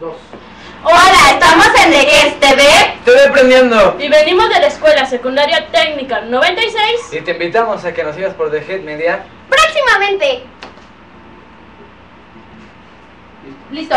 Dos. Hola, estamos en The Guest TV. Estoy aprendiendo! Y venimos de la Escuela Secundaria Técnica 96. Y te invitamos a que nos sigas por The Head Media. Próximamente. Listo.